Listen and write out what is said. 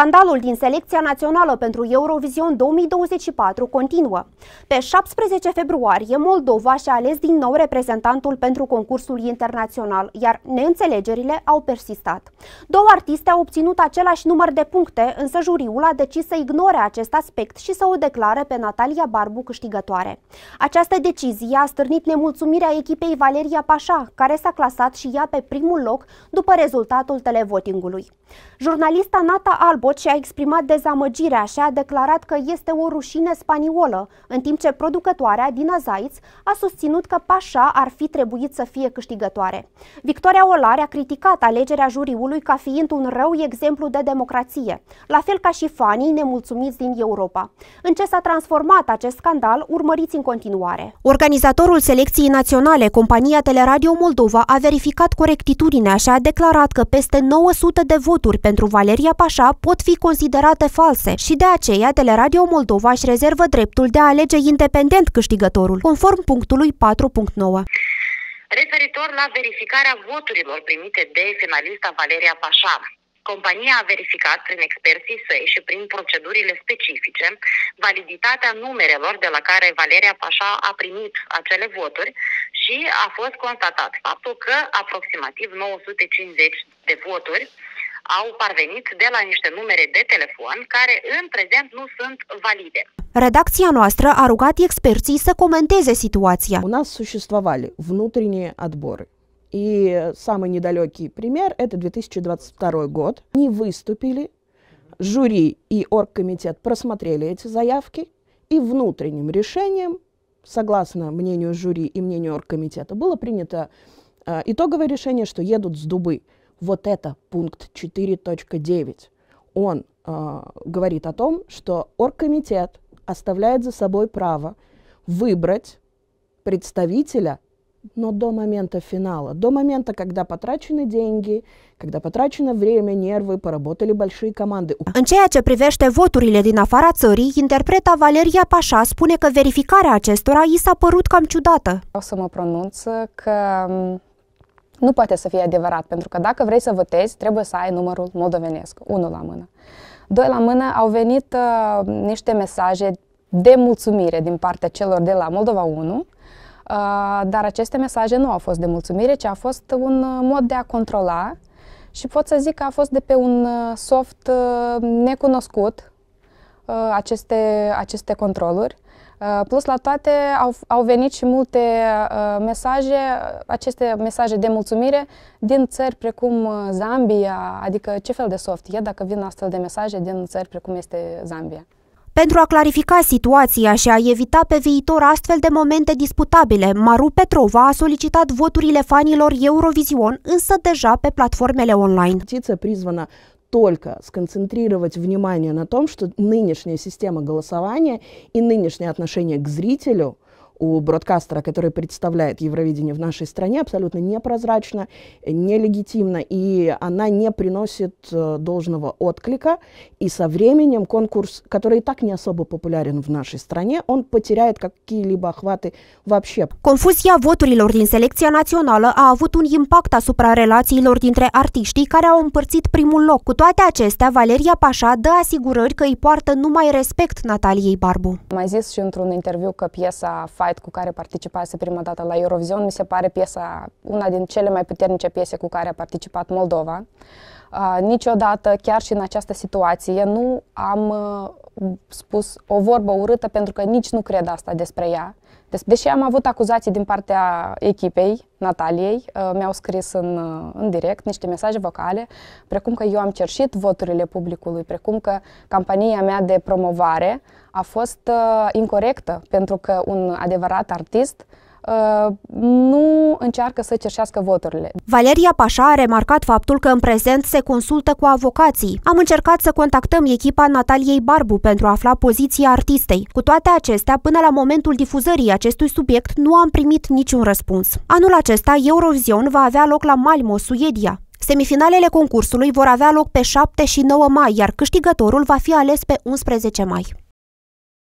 Scandalul din selecția națională pentru Eurovision 2024 continuă. Pe 17 februarie, Moldova și-a ales din nou reprezentantul pentru concursul internațional, iar neînțelegerile au persistat. Două artiste au obținut același număr de puncte, însă juriul a decis să ignore acest aspect și să o declare pe Natalia Barbu câștigătoare. Această decizie a stârnit nemulțumirea echipei Valeria Pașa, care s-a clasat și ea pe primul loc după rezultatul televotingului. Jurnalista Nata Albot și-a exprimat dezamăgirea și a declarat că este o rușine spaniolă, în timp ce producătoarea Dina Zaiț a susținut că Pașa ar fi trebuit să fie câștigătoare. Victoria Olare a criticat alegerea juriului ca fiind un rău exemplu de democrație, la fel ca și fanii nemulțumiți din Europa. În ce s-a transformat acest scandal, urmăriți în continuare. Organizatorul selecției naționale, compania Teleradio Moldova, a verificat corectitudinea și a declarat că peste 900 de voturi pentru Valeria Pașa pot fi considerate false și de aceea Teleradio Moldova își rezervă dreptul de a alege independent câștigătorul, conform punctului 4.9. Referitor la verificarea voturilor primite de finalista Valeria Pașa, Compania a verificat prin experții săi și prin procedurile specifice validitatea numerelor de la care Valeria Pașa a primit acele voturi și a fost constatat faptul că aproximativ 950 de voturi au parvenit de la niște numere de telefon care în prezent nu sunt valide. Redacția noastră a rugat experții să comenteze situația. У нас существовали внутренние отборы. И самый недалекий пример – это 2022 год. Они выступили, жюри и оргкомитет просмотрели эти заявки, и внутренним решением, согласно мнению жюри и мнению оргкомитета, было принято э, итоговое решение, что едут с Дубы. Вот это пункт 4.9. Он э, говорит о том, что оргкомитет оставляет за собой право выбрать представителя но до момента финала, до момента, когда потрачены деньги, когда потрачено время, нервы, pоработали большие команды. În ceea ce privește voturile din afara țării, interpreta Valeria Pașa spune că verificarea acestora i s-a părut cam ciudată. Vreau să mă pronunț că nu poate să fie adevărat, pentru că dacă vrei să votezi, trebuie să ai numărul moldovenesc, unul la mână. Doi la mână au venit uh, niște mesaje de mulțumire din partea celor de la Moldova 1, Uh, dar aceste mesaje nu au fost de mulțumire, ci a fost un uh, mod de a controla și pot să zic că a fost de pe un uh, soft necunoscut aceste, aceste controluri. Plus la toate au, au venit și multe mesaje, aceste mesaje de mulțumire din țări precum Zambia, adică ce fel de soft e dacă vin astfel de mesaje din țări precum este Zambia. Pentru a clarifica situația și a evita pe viitor astfel de momente disputabile, Maru Petrova a solicitat voturile fanilor Eurovision, însă deja pe platformele online. Птица призвана только сконцентрировать внимание на том, что нынешняя система голосования и нынешнее отношение к зрителю – у бродкастера, который представляет Евровидение в нашей стране, абсолютно непрозрачна, нелегитимна, и она не приносит э, должного отклика. И со временем конкурс, который и так не особо популярен в нашей стране, он потеряет какие-либо охваты вообще. Confuzia voturilor din selecția națională a avut un impact asupra relațiilor dintre artiștii care au împărțit primul loc. Cu toate acestea, Valeria Pașa dă asigurări că îi poartă numai respect Nataliei Barbu. Mai zis și într-un interviu că piesa Fight cu care participase prima dată la Eurovision, mi se pare piesa, una din cele mai puternice piese cu care a participat Moldova. Uh, niciodată, chiar și în această situație, nu am uh, spus o vorbă urâtă pentru că nici nu cred asta despre ea. Deși am avut acuzații din partea echipei, Nataliei, uh, mi-au scris în, uh, în direct niște mesaje vocale, precum că eu am cerșit voturile publicului, precum că campania mea de promovare a fost uh, incorrectă, pentru că un adevărat artist Uh, nu încearcă să cerșească voturile. Valeria Pașa a remarcat faptul că în prezent se consultă cu avocații. Am încercat să contactăm echipa Nataliei Barbu pentru a afla poziția artistei. Cu toate acestea, până la momentul difuzării acestui subiect, nu am primit niciun răspuns. Anul acesta, Eurovision va avea loc la Malmo, Suedia. Semifinalele concursului vor avea loc pe 7 și 9 mai, iar câștigătorul va fi ales pe 11 mai.